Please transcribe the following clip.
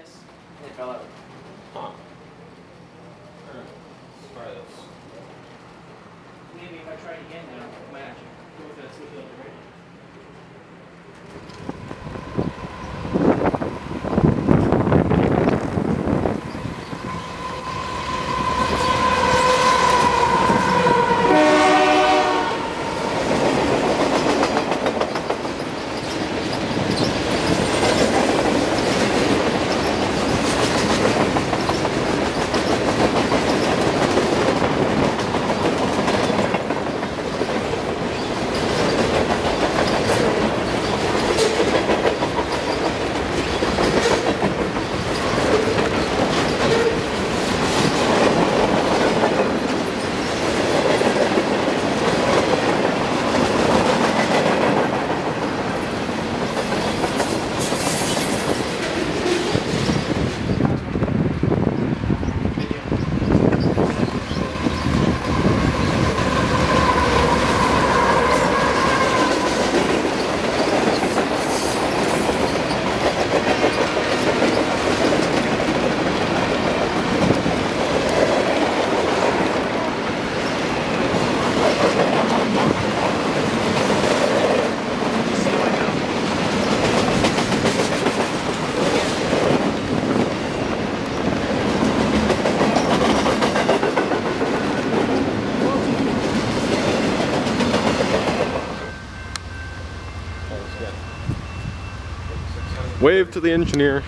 Yes. It fell out. Huh. Alright, let's try this. Maybe if I try it again now, I might actually go with that switch Wave to the engineer.